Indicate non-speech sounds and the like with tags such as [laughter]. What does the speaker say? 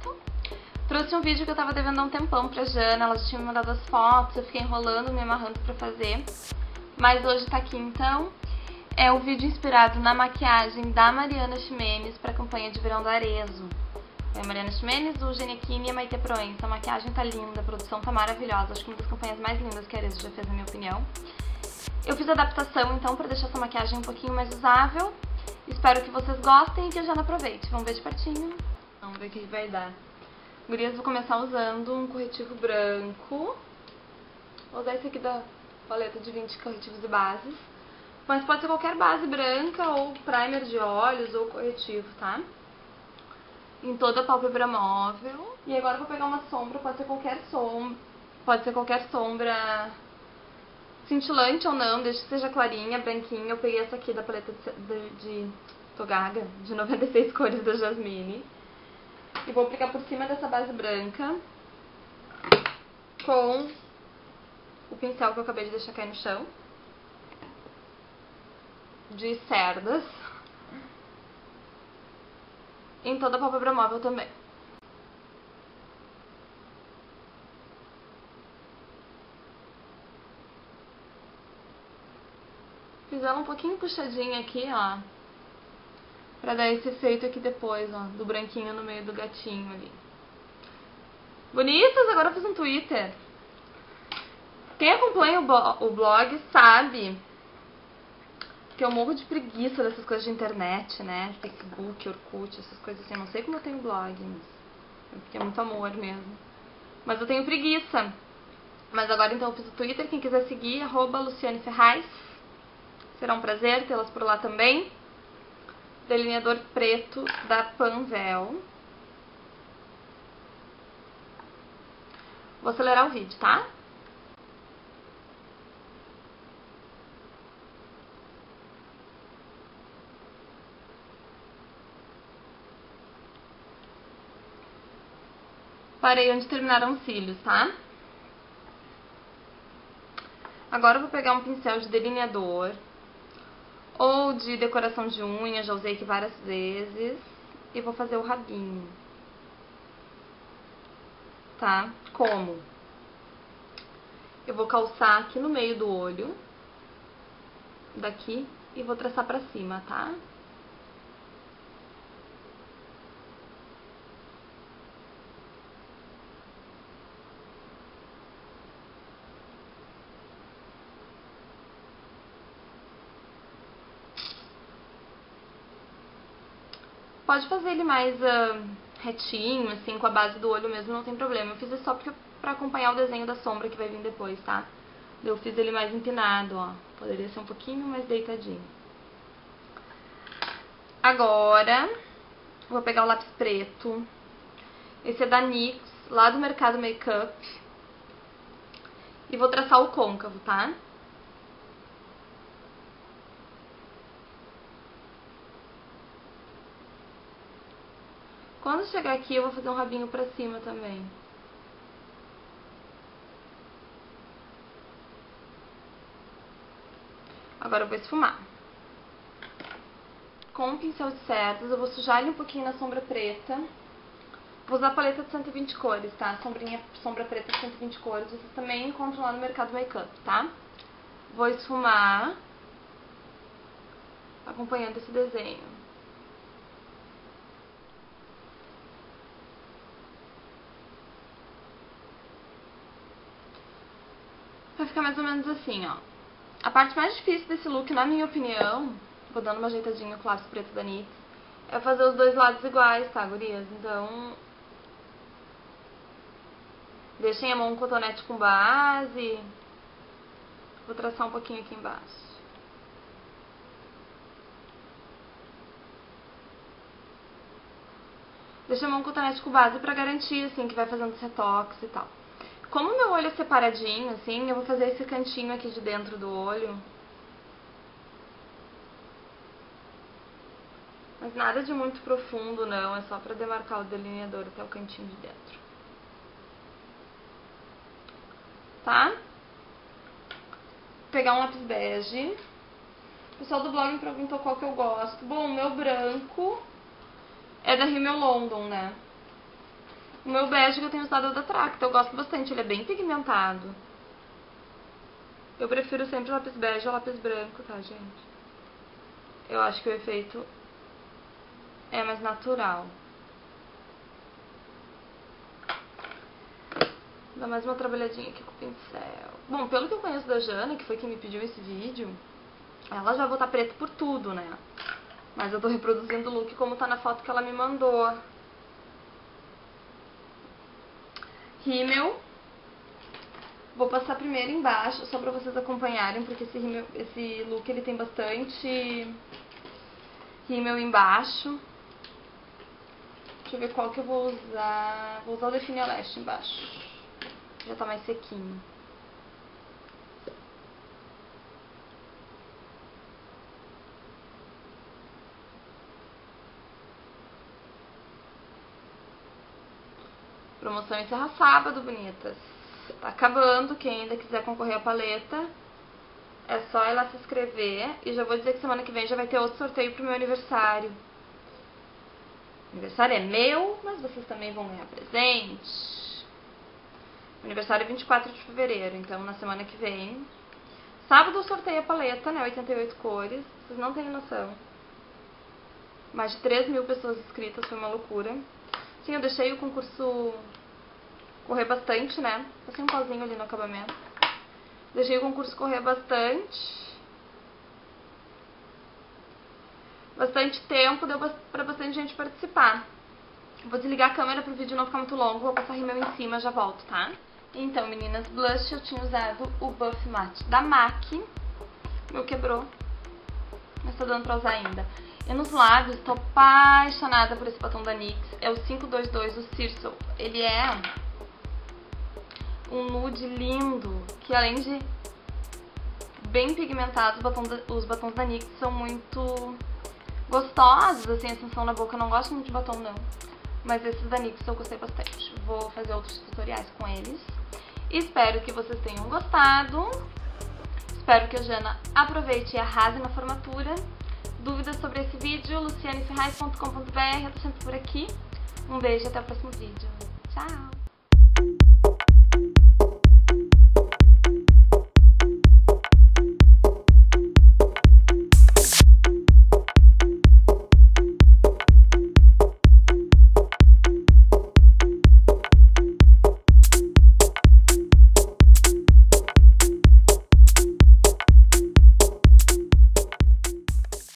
certo? Trouxe um vídeo que eu tava devendo há um tempão pra Jana, ela já tinha me mandado as fotos, eu fiquei enrolando, me amarrando pra fazer. Mas hoje tá aqui então. É o vídeo inspirado na maquiagem da Mariana Ximenes pra campanha de verão da Arezo. É a Mariana Ximenes, o Genequini e a Maite Proença. A maquiagem tá linda, a produção tá maravilhosa. Acho que uma das campanhas mais lindas que a Arezo já fez, na minha opinião. Eu fiz adaptação então pra deixar essa maquiagem um pouquinho mais usável. Espero que vocês gostem e que a Jana aproveite. Vamos ver de pertinho. Vamos ver o que vai dar. Gurias, vou começar usando um corretivo branco. Vou usar esse aqui da paleta de 20 corretivos e bases. Mas pode ser qualquer base branca ou primer de olhos ou corretivo, tá? Em toda a pálpebra móvel. E agora vou pegar uma sombra, pode ser qualquer sombra, pode ser qualquer sombra cintilante ou não, desde que seja clarinha, branquinha. Eu peguei essa aqui da paleta de, de, de Togaga, de 96 [laughs] cores da Jasmine. E vou aplicar por cima dessa base branca com o pincel que eu acabei de deixar cair no chão. De cerdas. Em toda a pálpebra móvel também. Fiz ela um pouquinho puxadinha aqui, ó. Pra dar esse efeito aqui depois, ó. Do branquinho no meio do gatinho ali. Bonitas! Agora eu fiz um Twitter. Quem acompanha o blog sabe que eu morro de preguiça dessas coisas de internet, né? Facebook, Orkut, essas coisas assim. Eu não sei como eu tenho blog, mas... Porque é muito amor mesmo. Mas eu tenho preguiça. Mas agora então eu fiz o Twitter. Quem quiser seguir, arroba Luciane Ferraz. Será um prazer tê-las por lá também. Delineador preto da Panvel. Vou acelerar o vídeo, tá? Parei onde terminaram os cílios, tá? Agora eu vou pegar um pincel de delineador ou de decoração de unha, já usei aqui várias vezes. E vou fazer o rabinho. Tá? Como? Eu vou calçar aqui no meio do olho. Daqui. E vou traçar pra cima, tá? Pode fazer ele mais uh, retinho, assim, com a base do olho mesmo, não tem problema. Eu fiz isso só porque, pra acompanhar o desenho da sombra que vai vir depois, tá? Eu fiz ele mais empinado, ó. Poderia ser um pouquinho mais deitadinho. Agora, vou pegar o lápis preto. Esse é da NYX, lá do Mercado Makeup. E vou traçar o côncavo, tá? Quando chegar aqui, eu vou fazer um rabinho pra cima também. Agora eu vou esfumar. Com um pincel de cerdas, eu vou sujar ele um pouquinho na sombra preta. Vou usar a paleta de 120 cores, tá? Sombrinha, sombra preta de 120 cores. Vocês também encontram lá no Mercado Makeup, tá? Vou esfumar. Acompanhando esse desenho. Vai ficar mais ou menos assim, ó. A parte mais difícil desse look, na minha opinião, vou dando uma ajeitadinha o lápis preto da NYX, é fazer os dois lados iguais, tá, gurias? Então, deixem a mão um cotonete com base. Vou traçar um pouquinho aqui embaixo. Deixa a mão com cotonete com base pra garantir, assim, que vai fazendo os retoques e tal. Como meu olho é separadinho, assim, eu vou fazer esse cantinho aqui de dentro do olho. Mas nada de muito profundo, não. É só pra demarcar o delineador até o cantinho de dentro. Tá? Vou pegar um lápis bege. O pessoal do blog me perguntou qual que eu gosto. Bom, o meu branco é da Rimmel London, né? O meu bege que eu tenho usado é o da Tracta, eu gosto bastante, ele é bem pigmentado. Eu prefiro sempre lápis bege ou lápis branco, tá, gente? Eu acho que o efeito é mais natural. Dá mais uma trabalhadinha aqui com o pincel. Bom, pelo que eu conheço da Jana, que foi quem me pediu esse vídeo, ela já vai botar preto por tudo, né? Mas eu tô reproduzindo o look como tá na foto que ela me mandou. Rímel. Vou passar primeiro embaixo, só pra vocês acompanharem, porque esse, rímel, esse look ele tem bastante rímel embaixo. Deixa eu ver qual que eu vou usar. Vou usar o Define Leste embaixo. Já tá mais sequinho. Promoção encerra sábado, bonitas. Tá acabando. Quem ainda quiser concorrer à paleta, é só ir lá se inscrever. E já vou dizer que semana que vem já vai ter outro sorteio pro meu aniversário. Aniversário é meu, mas vocês também vão ganhar presente. Aniversário é 24 de fevereiro, então na semana que vem. Sábado eu sorteio a paleta, né? 88 cores. Vocês não têm noção. Mais de 3 mil pessoas inscritas, foi uma loucura. Sim, eu deixei o concurso correr bastante, né? Passei um pauzinho ali no acabamento. Deixei o concurso correr bastante. Bastante tempo, deu pra bastante gente participar. Vou desligar a câmera pro vídeo não ficar muito longo, vou passar rímel em cima, já volto, tá? Então, meninas, blush eu tinha usado o Buff Matte da MAC. Meu quebrou, mas tá dando pra usar ainda. E nos lábios, tô apaixonada por esse batom da NYX. É o 522, o Circle. Ele é um nude lindo, que além de bem pigmentado, os batons da, os batons da NYX são muito gostosos, assim, a sensação na boca. Eu não gosto muito de batom, não. Mas esses da NYX eu gostei bastante. Vou fazer outros tutoriais com eles. Espero que vocês tenham gostado. Espero que a Jana aproveite e arrase na formatura. Dúvidas sobre esse vídeo, lucianeferraz.com.br, eu tô sempre por aqui. Um beijo até o próximo vídeo. Tchau!